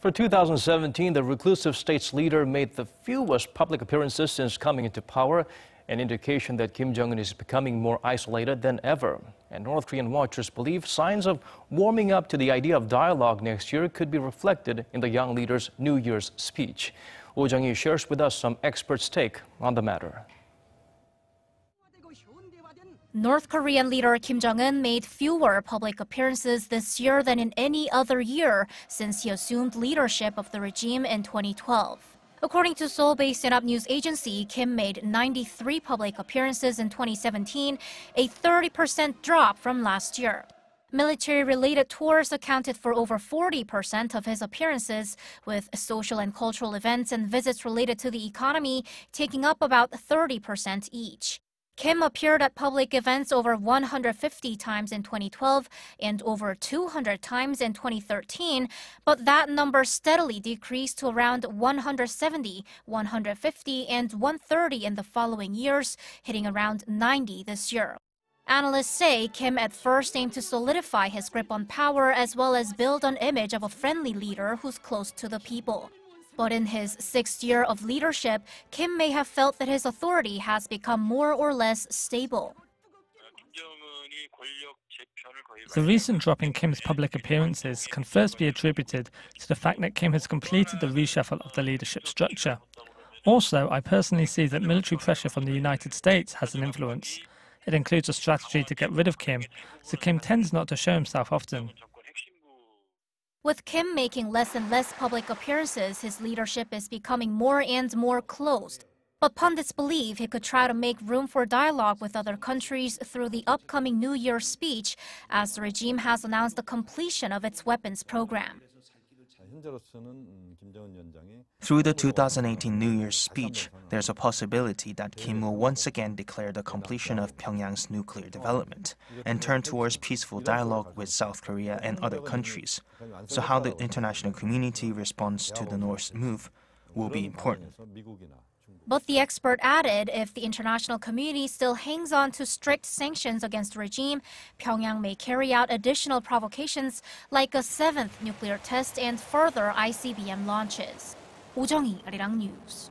For 2017, the reclusive state's leader made the fewest public appearances since coming into power, an indication that Kim Jong un is becoming more isolated than ever. And North Korean watchers believe signs of warming up to the idea of dialogue next year could be reflected in the young leader's New Year's speech. Oh Jung-hee shares with us some experts' take on the matter. North Korean leader Kim Jong-un made fewer public appearances this year than in any other year since he assumed leadership of the regime in 2012. According to Seoul-based Yonhap News Agency, Kim made 93 public appearances in 2017, a 30% drop from last year. Military-related tours accounted for over 40% of his appearances, with social and cultural events and visits related to the economy taking up about 30% each. Kim appeared at public events over 150 times in 2012 and over 200 times in 2013, but that number steadily decreased to around 170, 150, and 130 in the following years, hitting around 90 this year. Analysts say Kim at first aimed to solidify his grip on power as well as build an image of a friendly leader who's close to the people. But in his sixth year of leadership, Kim may have felt that his authority has become more or less stable. The recent drop in Kim's public appearances can first be attributed to the fact that Kim has completed the reshuffle of the leadership structure. Also, I personally see that military pressure from the United States has an influence. It includes a strategy to get rid of Kim, so Kim tends not to show himself often. With Kim making less and less public appearances, his leadership is becoming more and more closed. But pundits believe he could try to make room for dialogue with other countries through the upcoming New Year's speech, as the regime has announced the completion of its weapons program. Through the 2018 New Year's speech, there's a possibility that Kim will once again declare the completion of Pyongyang's nuclear development and turn towards peaceful dialogue with South Korea and other countries. So how the international community responds to the North's move will be important. But the expert added if the international community still hangs on to strict sanctions against the regime, Pyongyang may carry out additional provocations like a seventh nuclear test and further ICBM launches. Oh Jung-hee, Arirang News.